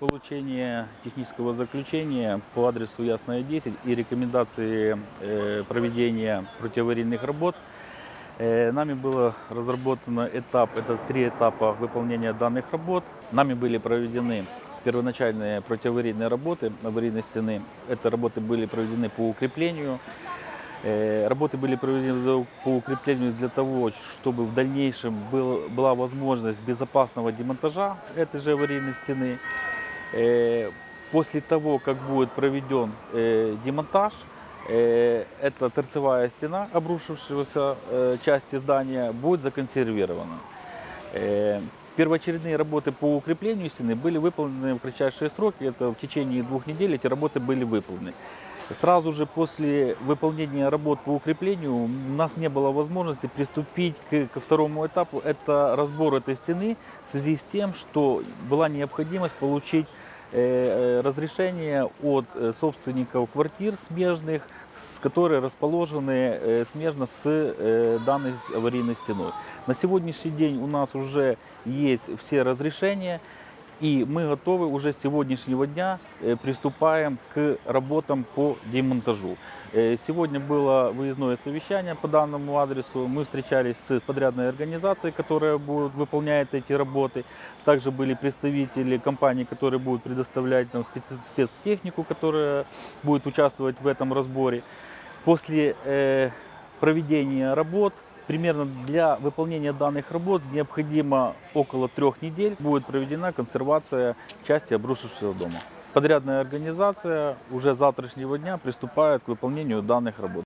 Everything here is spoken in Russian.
получения технического заключения по адресу Ясная 10 и рекомендации э, проведения противоаварийных работ э, нами было разработано этап, это три этапа выполнения данных работ. Нами были проведены первоначальные противоаварийные работы аварийной стены. Это работы были проведены по укреплению. Э, Работы были проведены по укреплению для того, чтобы в дальнейшем был- была возможность безопасного демонтажа этой же аварийной стены. Э, После того, как будет проведен э, демонтаж, э, эта торцевая стена обрушившегося части здания будет законсервирована. Первоочередные работы по укреплению стены были выполнены в кратчайшие сроки. Это в течение двух недель эти работы были выполнены. Сразу же после выполнения работ по укреплению у нас не было возможности приступить к, ко второму этапу. Это разбор этой стены в связи с тем, что была необходимость получить разрешение от э, собственников квартир смежных, с которые расположены э, смежно с э, данной аварийной стеной. На сегодняшний день у нас уже есть все разрешения, и мы готовы уже с сегодняшнего дня э, приступаем к работам по демонтажу. Э, Сегодня было выездное совещание по данному адресу. Мы встречались с подрядной организацией, которая будет, выполняет эти работы. Также были представители компаний, которые будут предоставлять нам спецтехнику, которая будет участвовать в этом разборе. После э, проведения работ Примерно для выполнения данных работ необходимо около трех недель будет проведена консервация части обрушившегося дома. Подрядная организация уже с завтрашнего дня приступает к выполнению данных работ.